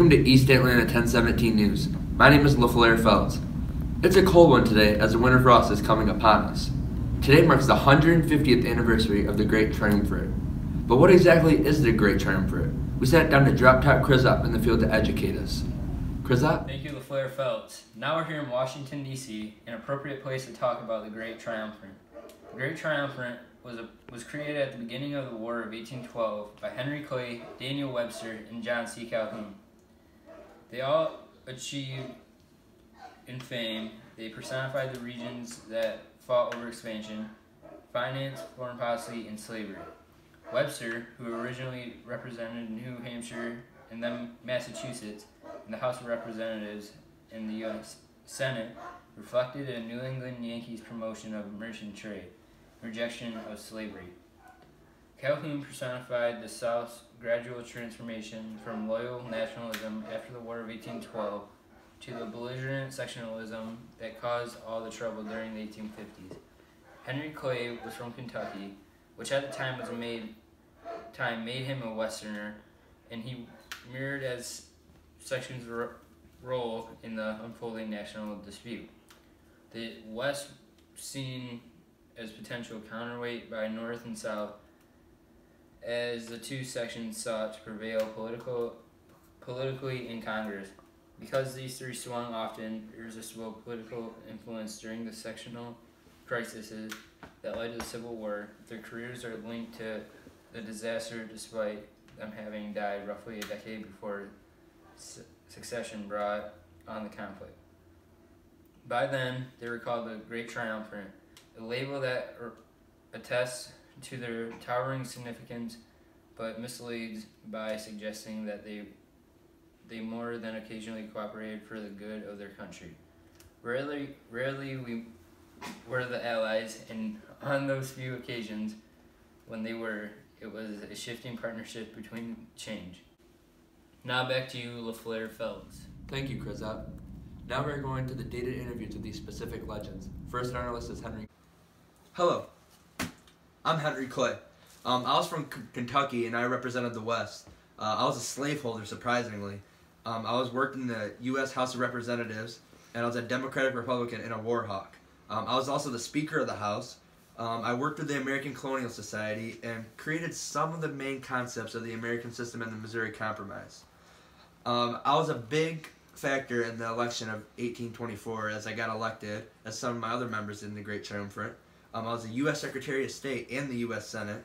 Welcome to East Atlanta 1017 News. My name is LaFleur Phelps. It's a cold one today as the winter frost is coming upon us. Today marks the 150th anniversary of the Great Triumvirate. But what exactly is the Great Triumvirate? We sat down to Drop Top Chris up in the field to educate us. Chris up? Thank you, LaFleur Phelps. Now we're here in Washington, D.C., an appropriate place to talk about the Great Triumvirate. The Great Triumvirate was, a, was created at the beginning of the War of 1812 by Henry Clay, Daniel Webster, and John C. Calhoun. They all achieved in fame. They personified the regions that fought over expansion, finance, foreign policy, and slavery. Webster, who originally represented New Hampshire and then Massachusetts in the House of Representatives and the U.S. Senate, reflected a New England Yankees promotion of merchant trade, rejection of slavery. Calhoun personified the South's gradual transformation from loyal nationalism after the War of 1812 to the belligerent sectionalism that caused all the trouble during the 1850s. Henry Clay was from Kentucky, which at the time was made time made him a Westerner, and he mirrored as section's ro- role in the unfolding national dispute. The West seen as potential counterweight by North and South as the two sections sought to prevail political, politically in Congress. Because these three swung often irresistible political influence during the sectional crises that led to the Civil War, their careers are linked to the disaster despite them having died roughly a decade before su- succession brought on the conflict. By then, they were called the Great Triumvirate, a label that attests to their towering significance but misleads by suggesting that they they more than occasionally cooperated for the good of their country. Rarely, rarely we were the allies, and on those few occasions when they were, it was a shifting partnership between change. Now back to you, LaFleur Phelps. Thank you, Chris up. Now we're going to the dated interviews of these specific legends. First on our list is Henry. Hello, I'm Henry Clay. Um, I was from K- Kentucky and I represented the West. Uh, I was a slaveholder, surprisingly. Um, I was working in the U.S. House of Representatives and I was a Democratic Republican and a war hawk. Um, I was also the Speaker of the House. Um, I worked with the American Colonial Society and created some of the main concepts of the American system and the Missouri Compromise. Um, I was a big factor in the election of 1824 as I got elected, as some of my other members in the Great Triumvirate. Um, I was the U.S. Secretary of State and the U.S. Senate.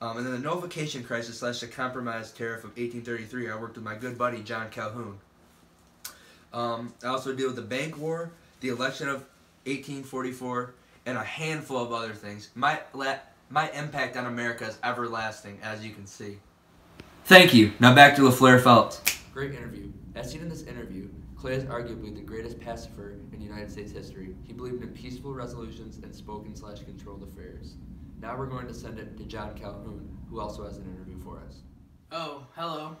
Um, and then the nullification crisis slash the compromise tariff of 1833, I worked with my good buddy John Calhoun. Um, I also deal with the bank war, the election of 1844, and a handful of other things. My my impact on America is everlasting, as you can see. Thank you. Now back to LaFleur Phelps. Great interview. As seen in this interview, Clay is arguably the greatest pacifier in United States history. He believed in peaceful resolutions and spoken slash controlled affairs. Now we're going to send it to John Calhoun, who also has an interview for us. Oh, hello.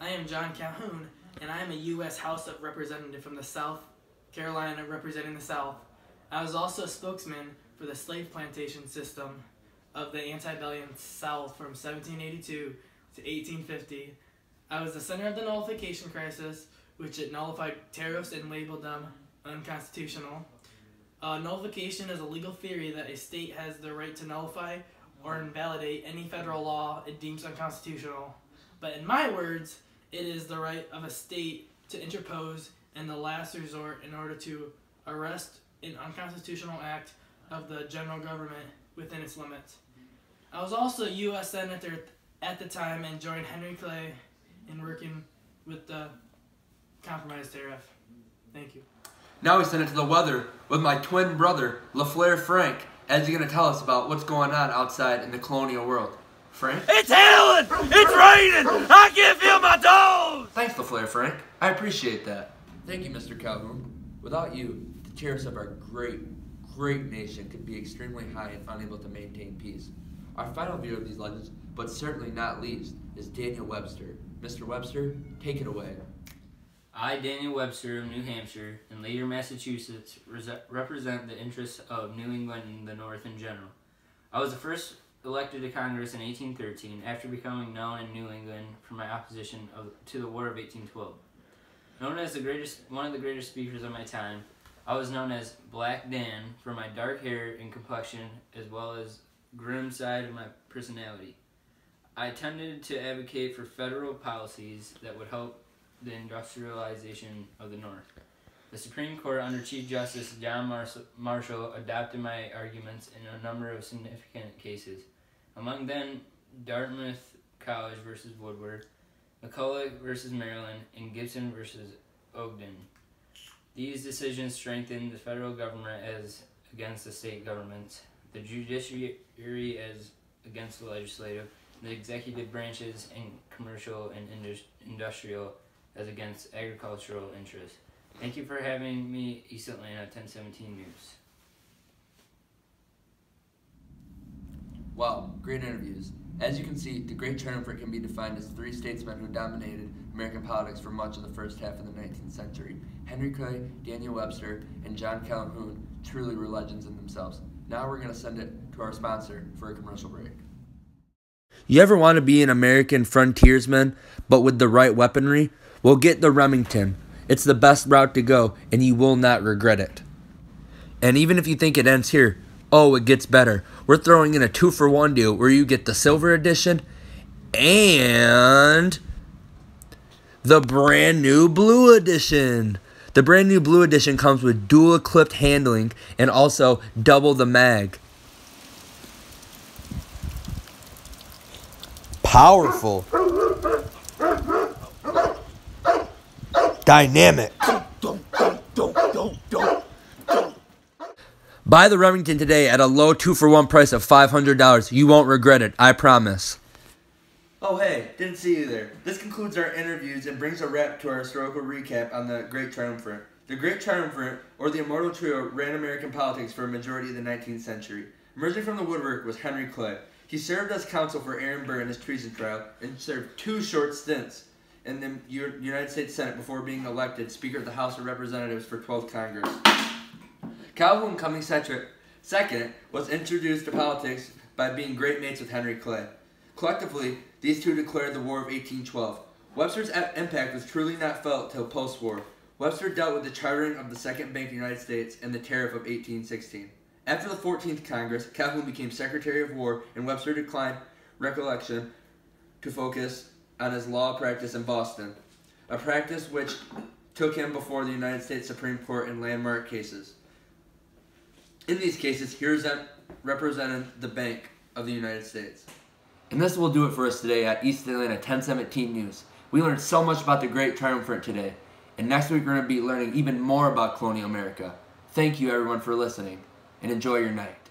I am John Calhoun, and I am a U.S. House of Representative from the South Carolina representing the South. I was also a spokesman for the slave plantation system of the antebellum South from 1782 to 1850. I was the center of the nullification crisis, which it nullified tariffs and labeled them unconstitutional. Uh, nullification is a legal theory that a state has the right to nullify or invalidate any federal law it deems unconstitutional. But in my words, it is the right of a state to interpose in the last resort in order to arrest an unconstitutional act of the general government within its limits. I was also a U.S. Senator at the time and joined Henry Clay in working with the compromise tariff. Thank you. Now we send it to the weather with my twin brother, LaFleur Frank, as he's going to tell us about what's going on outside in the colonial world. Frank? It's hailing! It's raining! I can't feel my toes! Thanks, LaFleur Frank. I appreciate that. Thank you, Mr. Calhoun. Without you, the tariffs of our great, great nation could be extremely high and unable to maintain peace. Our final view of these legends, but certainly not least, is Daniel Webster. Mr. Webster, take it away. I, Daniel Webster of New Hampshire and later Massachusetts, res- represent the interests of New England and the North in general. I was the first elected to Congress in 1813 after becoming known in New England for my opposition of, to the War of 1812. Known as the greatest, one of the greatest speakers of my time, I was known as Black Dan for my dark hair and complexion, as well as grim side of my personality. I tended to advocate for federal policies that would help the industrialization of the North. The Supreme Court, under Chief Justice John Marshall, adopted my arguments in a number of significant cases. Among them, Dartmouth College versus Woodward, McCulloch versus Maryland, and Gibson versus Ogden. These decisions strengthened the federal government as against the state governments, the judiciary as against the legislative, the executive branches and commercial and industrial as against agricultural interests. Thank you for having me, East Atlanta 1017 News. Wow, great interviews. As you can see, the Great Triumvirate can be defined as three statesmen who dominated American politics for much of the first half of the 19th century. Henry Clay, Daniel Webster, and John Calhoun truly were legends in themselves. Now we're going to send it to our sponsor for a commercial break. You ever want to be an American frontiersman, but with the right weaponry? Well, get the Remington. It's the best route to go, and you will not regret it. And even if you think it ends here, oh, it gets better. We're throwing in a two for one deal where you get the silver edition and the brand new blue edition. The brand new blue edition comes with dual clipped handling and also double the mag. Powerful. Dynamic. Buy the Remington today at a low two for one price of $500. You won't regret it, I promise. Oh, hey, didn't see you there. This concludes our interviews and brings a wrap to our historical recap on the Great Triumvirate. The Great Triumvirate, or the Immortal Trio, ran American politics for a majority of the 19th century. Emerging from the woodwork was Henry Clay. He served as counsel for Aaron Burr in his treason trial and served two short stints in the United States Senate before being elected Speaker of the House of Representatives for 12th Congress. Calhoun coming second was introduced to politics by being great mates with Henry Clay. Collectively, these two declared the War of 1812. Webster's impact was truly not felt till post-war. Webster dealt with the chartering of the Second Bank of the United States and the Tariff of 1816. After the 14th Congress, Calhoun became Secretary of War, and Webster declined recollection to focus on his law practice in Boston, a practice which took him before the United States Supreme Court in landmark cases. In these cases, he represented the Bank of the United States. And this will do it for us today at East Atlanta 1017 News. We learned so much about the Great Triumvirate today, and next week we're going to be learning even more about colonial America. Thank you everyone for listening, and enjoy your night.